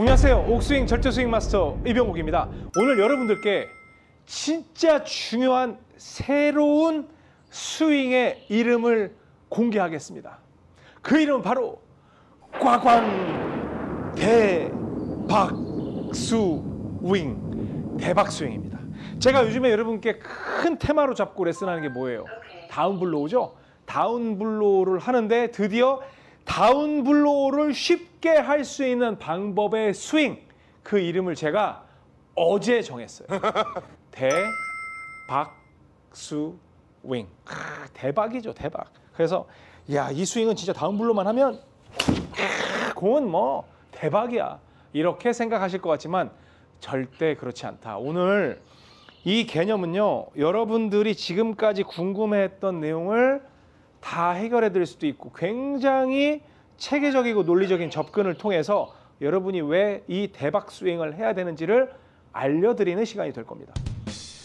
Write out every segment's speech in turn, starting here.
안녕하세요. 옥스윙 절대 스윙 마스터 이병옥입니다. 오늘 여러분들께 진짜 중요한 새로운 스윙의 이름을 공개하겠습니다. 그 이름은 바로 꽝꽝 대박스윙 대박스윙입니다. 제가 요즘에 여러분께 큰 테마로 잡고 레슨하는 게 뭐예요? 다운블로우죠? 다운블로우를 하는데 드디어 다운블로우를 쉽게 할 수 있는 방법의 스윙 그 이름을 제가 어제 정했어요. 대박스윙. 아, 대박이죠, 대박. 그래서 야, 이 스윙은 진짜 다운블로우만 하면 아, 공은 뭐 대박이야. 이렇게 생각하실 것 같지만 절대 그렇지 않다. 오늘 이 개념은요, 여러분들이 지금까지 궁금해했던 내용을 다 해결해 드릴 수도 있고 굉장히 체계적이고 논리적인 접근을 통해서 여러분이 왜 이 대박 스윙을 해야 되는지를 알려드리는 시간이 될 겁니다.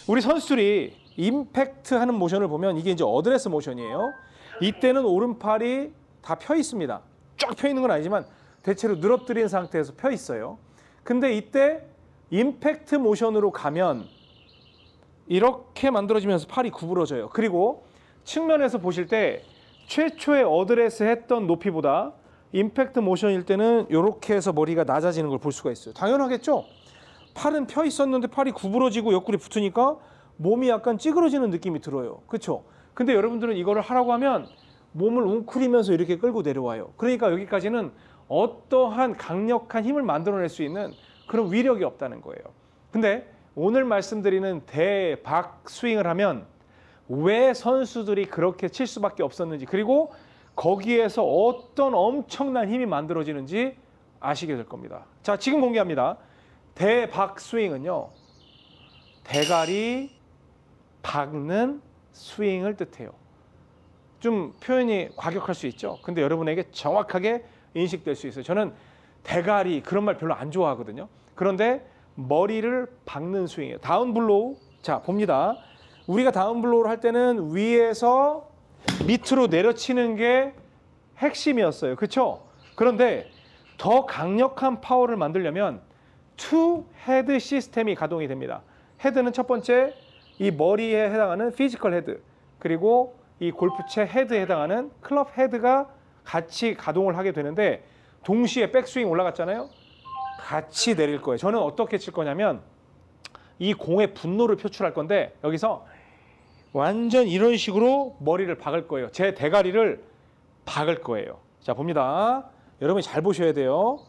우리 선수들이 임팩트 하는 모션을 보면 이게 이제 어드레스 모션이에요. 이때는 오른팔이 다 펴 있습니다. 쫙 펴 있는 건 아니지만 대체로 늘어뜨린 상태에서 펴 있어요. 근데 이때 임팩트 모션으로 가면 이렇게 만들어지면서 팔이 구부러져요. 그리고 측면에서 보실 때 최초의 어드레스 했던 높이보다 임팩트 모션일 때는 이렇게 해서 머리가 낮아지는 걸 볼 수가 있어요. 당연하겠죠? 팔은 펴 있었는데 팔이 구부러지고 옆구리 붙으니까 몸이 약간 찌그러지는 느낌이 들어요. 그렇죠? 근데 여러분들은 이거를 하라고 하면 몸을 웅크리면서 이렇게 끌고 내려와요. 그러니까 여기까지는 어떠한 강력한 힘을 만들어낼 수 있는 그런 위력이 없다는 거예요. 근데 오늘 말씀드리는 대박 스윙을 하면 왜 선수들이 그렇게 칠 수밖에 없었는지 그리고 거기에서 어떤 엄청난 힘이 만들어지는지 아시게 될 겁니다. 자, 지금 공개합니다. 대박 스윙은요. 대가리 박는 스윙을 뜻해요. 좀 표현이 과격할 수 있죠. 근데 여러분에게 정확하게 인식될 수 있어요. 저는 대가리 그런 말 별로 안 좋아하거든요. 그런데 머리를 박는 스윙이에요. 다운 블로우. 자, 봅니다. 우리가 다운 블로우를 할 때는 위에서 밑으로 내려치는 게 핵심이었어요. 그렇죠? 그런데 더 강력한 파워를 만들려면 two head system이 가동이 됩니다. 헤드는 첫 번째 이 머리에 해당하는 physical head 그리고 이 골프채 헤드에 해당하는 클럽 헤드가 같이 가동을 하게 되는데 동시에 백스윙 올라갔잖아요. 같이 내릴 거예요. 저는 어떻게 칠 거냐면 이 공의 분노를 표출할 건데 여기서 완전 이런 식으로 머리를 박을 거예요. 제 대가리를 박을 거예요. 자, 봅니다. 여러분이 잘 보셔야 돼요.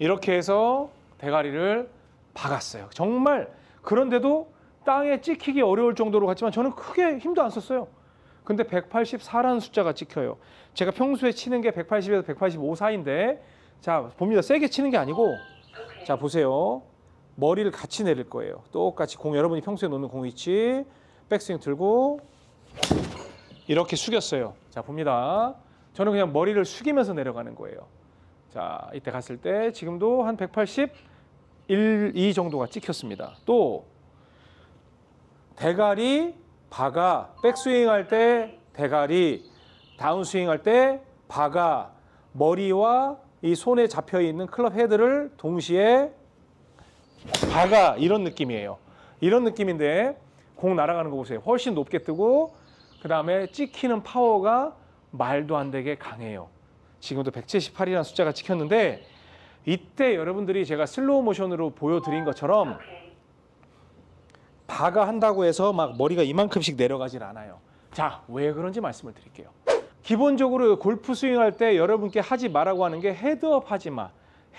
이렇게 해서 대가리를 박았어요. 정말 그런데도 땅에 찍히기 어려울 정도로 갔지만 저는 크게 힘도 안 썼어요. 근데 184라는 숫자가 찍혀요. 제가 평소에 치는 게 180에서 185 사이인데 자 봅니다. 세게 치는 게 아니고 자 보세요. 머리를 같이 내릴 거예요. 똑같이 공 여러분이 평소에 놓는 공 위치 백스윙 들고 이렇게 숙였어요. 자 봅니다. 저는 그냥 머리를 숙이면서 내려가는 거예요. 자 이때 갔을 때 지금도 한 181, 2 정도가 찍혔습니다. 또 대가리 박아 백스윙 할 때 대가리 다운스윙 할때 박아 머리와 이 손에 잡혀 있는 클럽 헤드를 동시에 박아 이런 느낌이에요. 이런 느낌인데 공 날아가는 거 보세요. 훨씬 높게 뜨고 그 다음에 찍히는 파워가 말도 안 되게 강해요. 지금도 178이라는 숫자가 찍혔는데 이때 여러분들이 제가 슬로우 모션으로 보여드린 것처럼 박아 한다고 해서 막 머리가 이만큼씩 내려가질 않아요. 자, 왜 그런지 말씀을 드릴게요. 기본적으로 골프 스윙할 때 여러분께 하지 말라고 하는 게 헤드업 하지 마.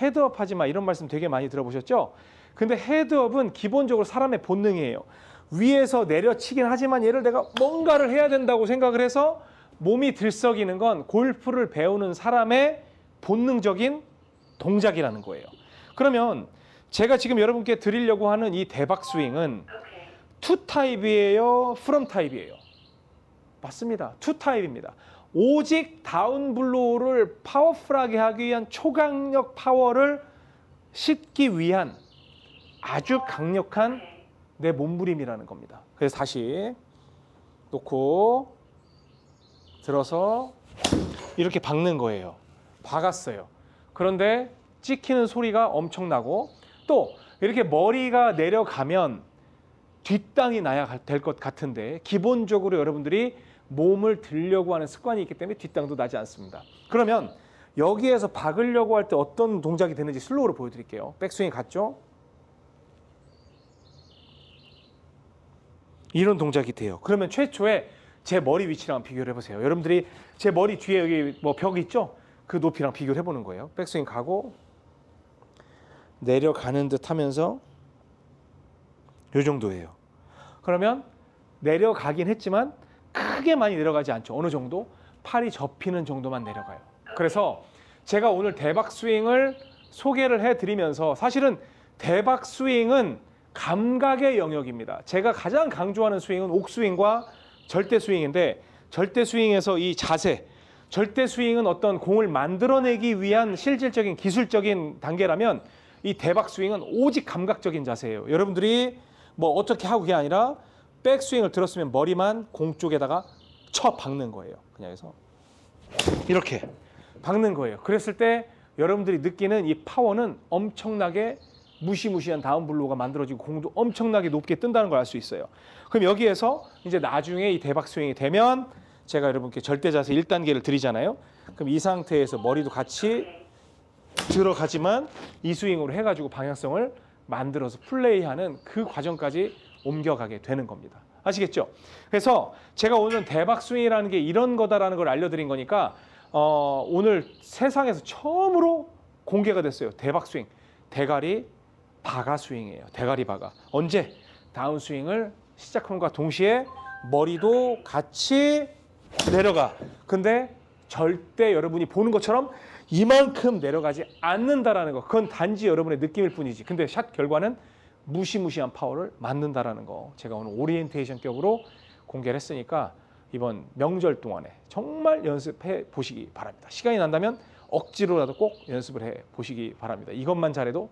헤드업 하지 마. 이런 말씀 되게 많이 들어보셨죠? 근데 헤드업은 기본적으로 사람의 본능이에요. 위에서 내려치긴 하지만 얘를 내가 뭔가를 해야 된다고 생각을 해서 몸이 들썩이는 건 골프를 배우는 사람의 본능적인 동작이라는 거예요. 그러면 제가 지금 여러분께 드리려고 하는 이 대박 스윙은 to type이에요? from type이에요? 맞습니다. to type입니다. 오직 다운 블로우를 powerful하게 하기 위한 초강력 파워를 싣기 위한 아주 강력한 내 몸부림이라는 겁니다. 그래서 다시 놓고 들어서 이렇게 박는 거예요. 박았어요. 그런데 찍히는 소리가 엄청나고 또 이렇게 머리가 내려가면 뒷땅이 나야 될 것 같은데 기본적으로 여러분들이 몸을 들려고 하는 습관이 있기 때문에 뒷땅도 나지 않습니다. 그러면 여기에서 박으려고 할 때 어떤 동작이 되는지 슬로우로 보여드릴게요. 백스윙 갔죠? 이런 동작이 돼요. 그러면 최초에 제 머리 위치랑 비교를 해보세요. 여러분들이 제 머리 뒤에 여기 뭐 벽 있죠? 그 높이랑 비교를 해보는 거예요. 백스윙 가고 내려가는 듯 하면서 요 정도예요. 그러면 내려가긴 했지만 크게 많이 내려가지 않죠. 어느 정도? 팔이 접히는 정도만 내려가요. 그래서 제가 오늘 대박 스윙을 소개를 해드리면서 사실은 대박 스윙은 감각의 영역입니다. 제가 가장 강조하는 스윙은 옥스윙과 절대 스윙인데 절대 스윙에서 이 자세, 절대 스윙은 어떤 공을 만들어내기 위한 실질적인 기술적인 단계라면 이 대박 스윙은 오직 감각적인 자세예요. 여러분들이 뭐 어떻게 하고 그게 아니라 백스윙을 들었으면 머리만 공 쪽에다가 쳐 박는 거예요. 그냥 해서 이렇게 박는 거예요. 그랬을 때 여러분들이 느끼는 이 파워는 엄청나게 무시무시한 다운 블로우가 만들어지고 공도 엄청나게 높게 뜬다는 걸 알 수 있어요. 그럼 여기에서 이제 나중에 이 대박 스윙이 되면 제가 여러분께 절대 자세 1단계를 드리잖아요. 그럼 이 상태에서 머리도 같이 들어가지만 이 스윙으로 해가지고 방향성을 만들어서 플레이하는 그 과정까지 옮겨가게 되는 겁니다. 아시겠죠? 그래서 제가 오늘 대박 스윙이라는 게 이런 거다라는 걸 알려드린 거니까 어, 오늘 세상에서 처음으로 공개가 됐어요. 대박 스윙. 대가리 박아 스윙이에요. 대가리 박아. 언제? 다운 스윙을 시작함과 동시에 머리도 같이 내려가. 근데 절대 여러분이 보는 것처럼 이만큼 내려가지 않는다라는 거. 그건 단지 여러분의 느낌일 뿐이지. 근데 샷 결과는 무시무시한 파워를 만든다라는 거. 제가 오늘 오리엔테이션 격으로 공개를 했으니까 이번 명절 동안에 정말 연습해 보시기 바랍니다. 시간이 난다면 억지로라도 꼭 연습을 해 보시기 바랍니다. 이것만 잘해도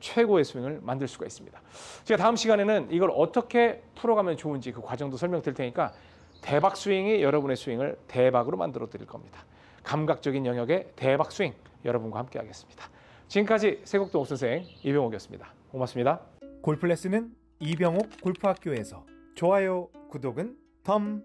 최고의 스윙을 만들 수가 있습니다. 제가 다음 시간에는 이걸 어떻게 풀어가면 좋은지 그 과정도 설명드릴 테니까 대박 스윙이 여러분의 스윙을 대박으로 만들어 드릴 겁니다. 감각적인 영역의 대박 스윙 여러분과 함께 하겠습니다. 지금까지 세곡동 옥선생 이병옥이었습니다. 고맙습니다. 골프 레슨은 이병옥 골프학교에서 좋아요, 구독은 덤